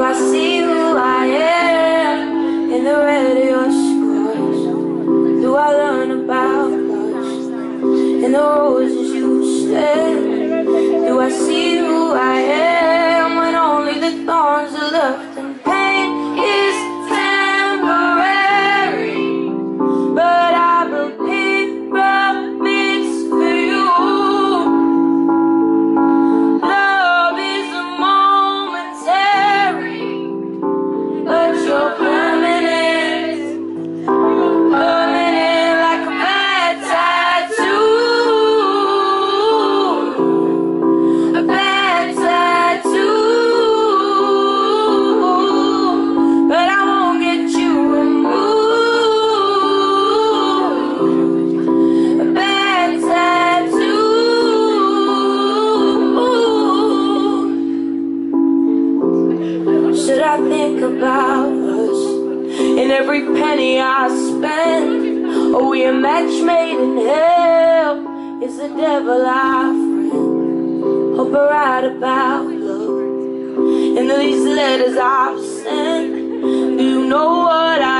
Do I see who I am in the red of your scars? Do I learn about much in the roses you shed? Should I think about us in every penny I spend? Are we a match made in hell? Is the devil our friend? Hope I write about love in these letters I've sent. Do you know what I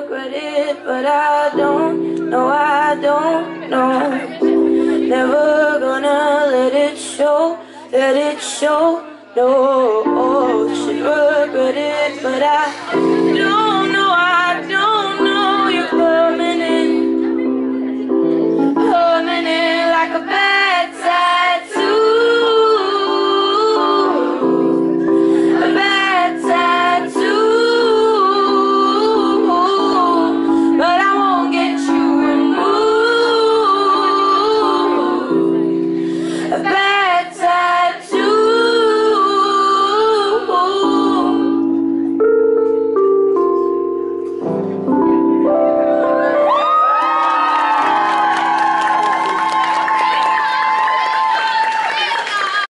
regret it, but I don't. No, I don't know. Never gonna let it show. Let it show. No, oh, should regret it, but I